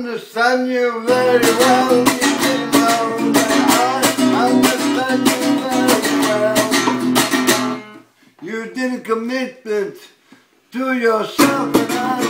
understand you very well. You know that I understand you very well. You did a commitment to yourself, and I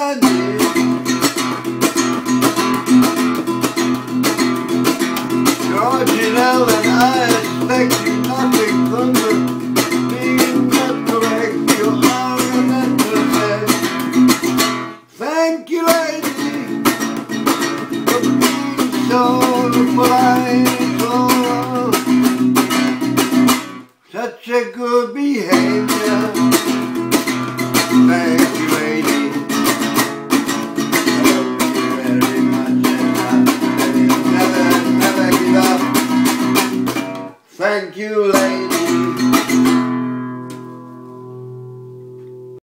Georginal and I expecting nothing thunder Being not correct, you are a mental head Thank you lady For being so polite Such a good behavior Thank you, lady.